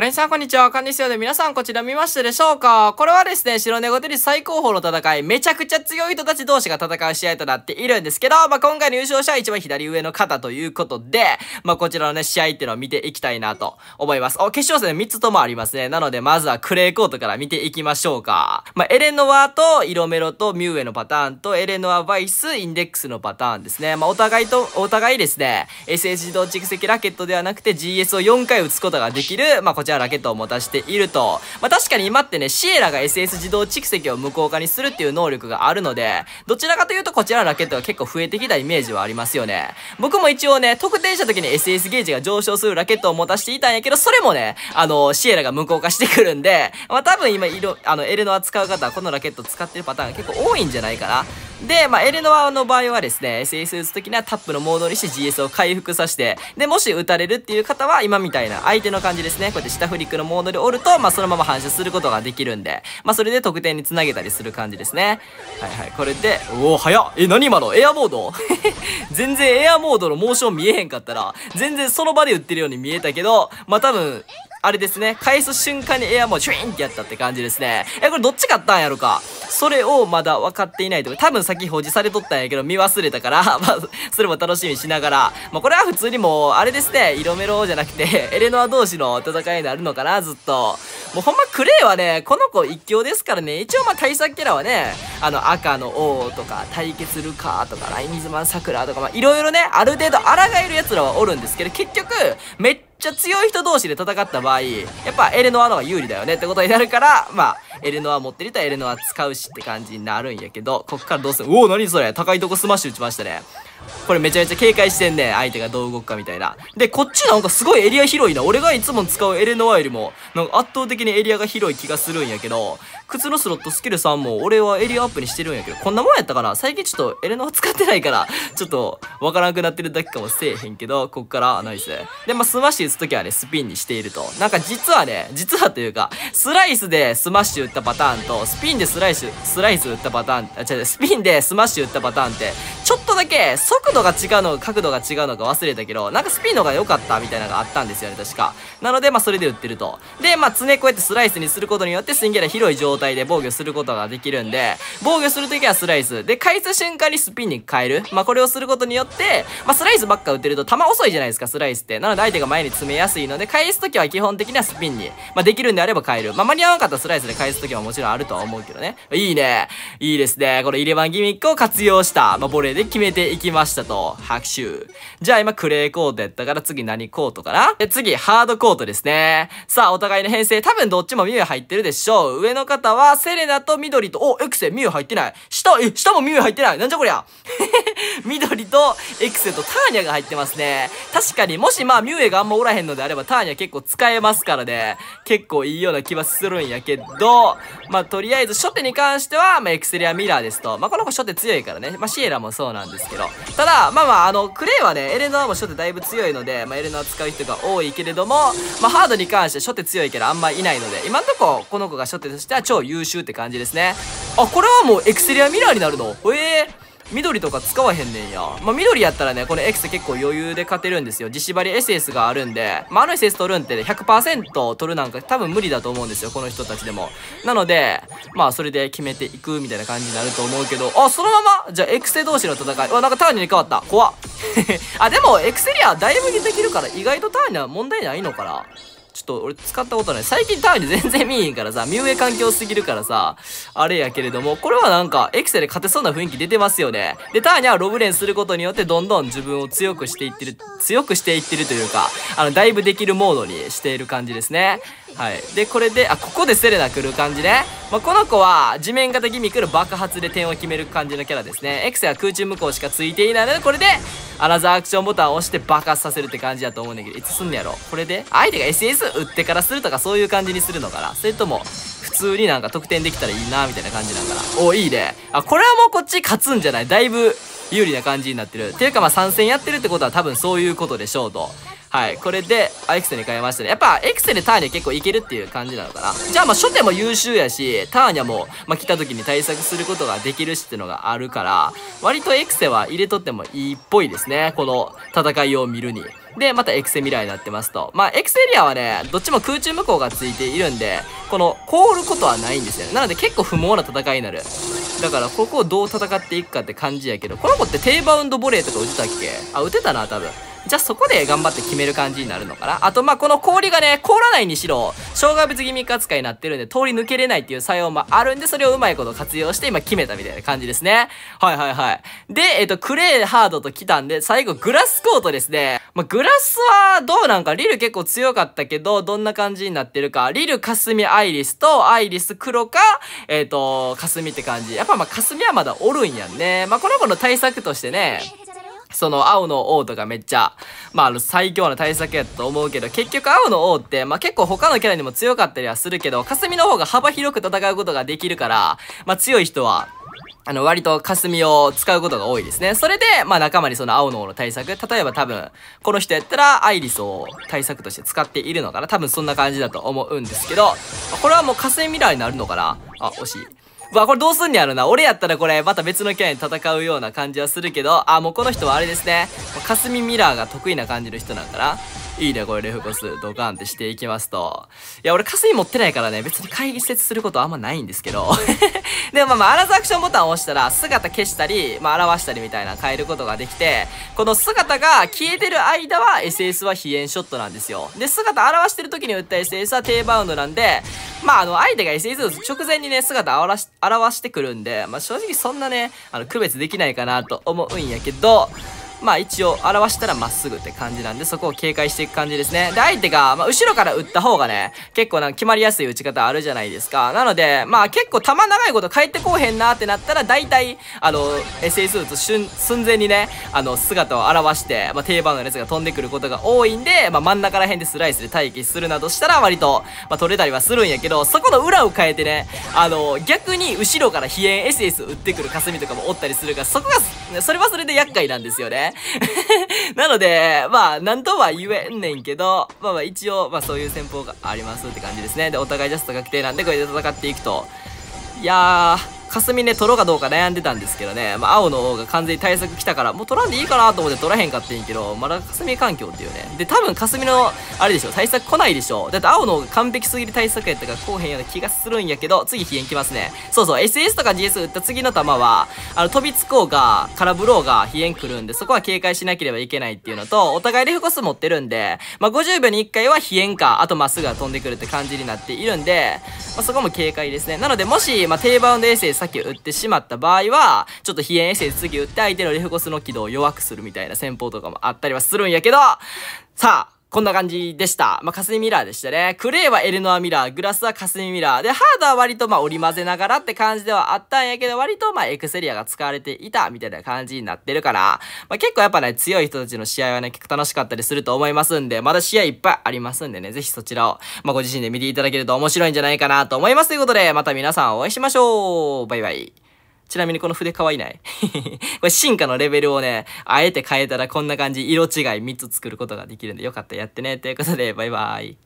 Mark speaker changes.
Speaker 1: カレンさん、こんにちは。カンディスよで皆さんこちら見ましたでしょうか？これはですね、白猫テリス最高峰の戦い、めちゃくちゃ強い人たち同士が戦う試合となっているんですけど、まあ、今回の優勝者は一番左上の方ということで、まあ、こちらのね、試合っていうのを見ていきたいなと思います。お、決勝戦3つともありますね。なので、まずはクレイコートから見ていきましょうか。まあ、エレノワとイロメロとミュウエのパターンと、エレノアバイス、インデックスのパターンですね。まあ、お互いと、お互いですね、SS 自動蓄積ラケットではなくて GS を4回打つことができる、まあ、こちらラケットを持たしていると。まあ、確かに今ってね、シエラが SS 自動蓄積を無効化にするっていう能力があるので、どちらかというとこちらのラケットが結構増えてきたイメージはありますよね。僕も一応ね、得点した時に SS ゲージが上昇するラケットを持たしていたんやけど、それもね、あの、シエラが無効化してくるんで、まあ、多分今、色、あの、エルノア使う方はこのラケット使ってるパターンが結構多いんじゃないかな。で、まあ、エルノアの場合はですね、SS 打つ時にはタップのモードにして GS を回復させて、で、もし打たれるっていう方は、今みたいな相手の感じですね。こうやって下フリックのモードで折ると、まあ、そのまま反射することができるんで、まあ、それで得点につなげたりする感じですね。はいはい。これで、おお、早っえ、何今の？エアモード？全然エアモードのモーション見えへんかったら、全然その場で打ってるように見えたけど、まあ、多分、あれですね。返す瞬間にエアもシュインってやったって感じですね。え、これどっち勝ったんやろか？それをまだ分かっていないとか、多分先表示されとったんやけど見忘れたから、まあ、それも楽しみにしながら、まあ、これは普通にもう、あれですね、色メロじゃなくて、エレノア同士の戦いになるのかな、ずっと。もうほんまクレイはね、この子一強ですからね、一応まあ対策キャラはね、あの赤の王とか、対決ルカーとか、ラインズマン桜とか、まあいろいろね、ある程度抗える奴らはおるんですけど、結局、めっちゃ強い人同士で戦った場合、やっぱエレノアの方が有利だよねってことになるから、まあ、エレノア持ってるとエレノア使うしって感じになるんやけど、こっからどうするおお、何それ？高いとこスマッシュ打ちましたね。これめちゃめちゃ警戒してんねん相手がどう動くかみたいな。で、こっちなんかすごいエリア広いな。俺がいつも使うエレノアよりも、なんか圧倒的にエリアが広い気がするんやけど、靴のスロットスキル3も俺はエリアアップにしてるんやけど、こんなもんやったかな？最近ちょっとエレノア使ってないから、ちょっとわからなくなってるだけかもせえへんけど、こっからナイス。で、まあ、スマッシュ打つときはね、スピンにしていると。なんか実はね、実はというか、スライスでスマッシュ打ったパターンと、スピンでスライス、スライス打ったパターン、あ、違う、スピンでスマッシュ打ったパターンって、ちょっとだけ速度が違うのか角度が違うのか忘れたけど、なんかスピンの方が良かったみたいなのがあったんですよね、確か。なので、まあそれで打ってると。で、まあ常こうやってスライスにすることによってスインギャラ広い状態で防御することができるんで、防御するときはスライス。で、返す瞬間にスピンに変える。まあこれをすることによって、まあスライスばっか打ってると球遅いじゃないですか、スライスって。なので相手が前に詰めやすいので、返すときは基本的にはスピンに、まあできるんであれば変える。まあ間に合わなかったらスライスで返すときはもちろんあるとは思うけどね。いいね。いいですね。この入れ番ギミックを活用した、まあボレーで決めていきましたと。拍手。じゃあ今クレーコートやったから次何コートかな？で、次ハードコートですね。さあ、お互いの編成多分どっちもミュウ入ってるでしょう。上の方はセレナと緑と、お、エクセミュウ入ってない。下、え、下もミュウ入ってない。なんじゃこりゃ。緑とエクセとターニャが入ってますね。確かに、もしまあミュウエがあんまおらへんのであればターニャ結構使えますからね。結構いいような気はするんやけど、まあとりあえず初手に関しては、まあエクセリアミラーですと。まあこの子初手強いからね。まあシエラもそうなんですけど。ただ、まあまああの、クレイはね、エレノアも初手だいぶ強いので、まあエレノア使う人が多いけれども、まあハードに関して初手強いけどあんまいないので、今んとここの子が初手としては超優秀って感じですね。あ、これはもうエクセリアミラーになるの？ええー緑とか使わへんねんや。まあ、緑やったらね、この X 結構余裕で勝てるんですよ。自縛り SS があるんで、まあ、あの SS 取るんってね100%取るなんか多分無理だと思うんですよ、この人たちでも。なので、まあ、それで決めていくみたいな感じになると思うけど、あ、そのまま？じゃあ、エクセ同士の戦い。わ、なんかターニに変わった。怖っ。あ、でも、エクセリアだいぶ似てきるから、意外とターニャ問題ないのかなちょっと俺使ったことない。最近ターンに全然見えへんからさ、ミュウエ環境すぎるからさ、あれやけれども、これはなんかエクセで勝てそうな雰囲気出てますよね。で、ターニャはロブレンすることによってどんどん自分を強くしていってる、強くしていってるというか、あの、だいぶできるモードにしている感じですね。はい。で、これで、あ、ここでセレナ来る感じね。まあ、この子は、地面型ギミックの爆発で点を決める感じのキャラですね。エクセは空中向こうしかついていないので、これで、アナザーアクションボタンを押して爆発させるって感じだと思うんだけど、いつすんのやろ？これで？相手が SS 打ってからするとかそういう感じにするのかな？それとも、普通になんか得点できたらいいなみたいな感じなんかな？お、いいね。あ、これはもうこっち勝つんじゃない？だいぶ有利な感じになってる。ていうかまあ参戦やってるってことは多分そういうことでしょうと。はい。これで、あ、エクセに変えましたね。やっぱ、エクセでターニャ結構いけるっていう感じなのかな。じゃあ、まあ、初手も優秀やし、ターニャも、まあ、来た時に対策することができるしっていうのがあるから、割とエクセは入れとってもいいっぽいですね。この戦いを見るに。で、またエクセミラーになってますと。まあ、エクセリアはね、どっちも空中無効がついているんで、この、凍ることはないんですよね。なので結構不毛な戦いになる。だから、ここをどう戦っていくかって感じやけど、この子って低バウンドボレーとか打てたっけ？あ、打てたな、多分。じゃあそこで頑張って決める感じになるのかな？あとまあこの氷がね、凍らないにしろ、障害物ギミック扱いになってるんで通り抜けれないっていう作用もあるんで、それをうまいこと活用して今決めたみたいな感じですね。はいはいはい。で、えっ、と、クレイハードと来たんで、最後グラスコートですね。まあ、グラスはどうなんか、リル結構強かったけど、どんな感じになってるか。リル、カスミ、アイリスと、アイリス、黒か、えっ、と、カスミって感じ。やっぱまあ、カスミはまだおるんやんね。まあ、この子の対策としてね、その青の王とかめっちゃ、まあ、あの、最強な対策やと思うけど、結局青の王って、まあ、結構他のキャラにも強かったりはするけど、霞の方が幅広く戦うことができるから、まあ、強い人は、あの、割と霞を使うことが多いですね。それで、まあ仲間にその青の王の対策、例えば多分、この人やったらアイリスを対策として使っているのかな多分そんな感じだと思うんですけど、これはもう霞ミラーになるのかなあ、惜しい。わ、これどうすんねやろな。俺やったらこれ、また別のキャラに戦うような感じはするけど、あ、もうこの人はあれですね。霞ミラーが得意な感じの人なんかないいね、これレフコス、ドカンってしていきますと。いや、俺霞持ってないからね、別に解説することあんまないんですけど。でもまあまあ、アラザアクションボタンを押したら、姿消したり、まあ表したりみたいな変えることができて、この姿が消えてる間は SS は飛炎ショットなんですよ。で、姿表してる時に打った SS は低バウンドなんで、まああの、相手が SS 直前にね、姿表し表してくるんで、まあ正直そんなね、あの、区別できないかなと思うんやけど、まあ一応表したらまっすぐって感じなんで、そこを警戒していく感じですね。で、相手が、まあ後ろから打った方がね、結構なんか決まりやすい打ち方あるじゃないですか。なので、まあ結構球長いこと帰ってこうへんなってなったら、大体、あの、SS 打つ、寸前にね、あの、姿を現して、まあ定番の列が飛んでくることが多いんで、まあ真ん中ら辺でスライスで待機するなどしたら割と、まあ取れたりはするんやけど、そこの裏を変えてね、あの、逆に後ろから飛炎 SS 打ってくる霞とかもおったりするから、そこが、それはそれで厄介なんですよね。なので、まあ、なんとは言えんねんけど、まあまあ一応、まあそういう戦法がありますって感じですね。で、お互いジャスト確定なんで、これで戦っていくと。いやー、霞ね、取ろうかどうか悩んでたんですけどね、まあ、青の王が完全に対策来たから、もう取らんでいいかなと思って取らへんかってんけど、まだ霞環境っていうね。で、多分霞の、あれでしょ、対策来ないでしょ。だって青の王が完璧すぎる対策やったから来おへんような気がするんやけど、次飛炎来ますね。そうそう、SS とか GS 打った次の弾は、あの、飛びつこうが、空振ろうが飛炎来るんで、そこは警戒しなければいけないっていうのと、お互いレフコス持ってるんで、まあ、50秒に1回は飛炎か、あとまっすぐが飛んでくるって感じになっているんで、まあ、そこも警戒ですね。なので、もし、まあ、低バウンド SS さっき打ってしまった場合は、ちょっと飛炎エッセンス次打って相手のレフコスの軌道を弱くするみたいな戦法とかもあったりはするんやけど、さあ、こんな感じでした。まあ、霞ミラーでしたね。クレイはエルノアミラー、グラスは霞ミラー。で、ハードは割とまあ織り交ぜながらって感じではあったんやけど、割とまエクセリアが使われていたみたいな感じになってるから、まあ、結構やっぱね、強い人たちの試合はね、結構楽しかったりすると思いますんで、まだ試合いっぱいありますんでね、ぜひそちらを、まあ、ご自身で見ていただけると面白いんじゃないかなと思います。ということで、また皆さんお会いしましょうバイバイ。ちなみにこの筆可愛いない？これ進化のレベルをね、あえて変えたらこんな感じ、色違い3つ作ることができるんで、よかったらやってね。ということで、バイバーイ。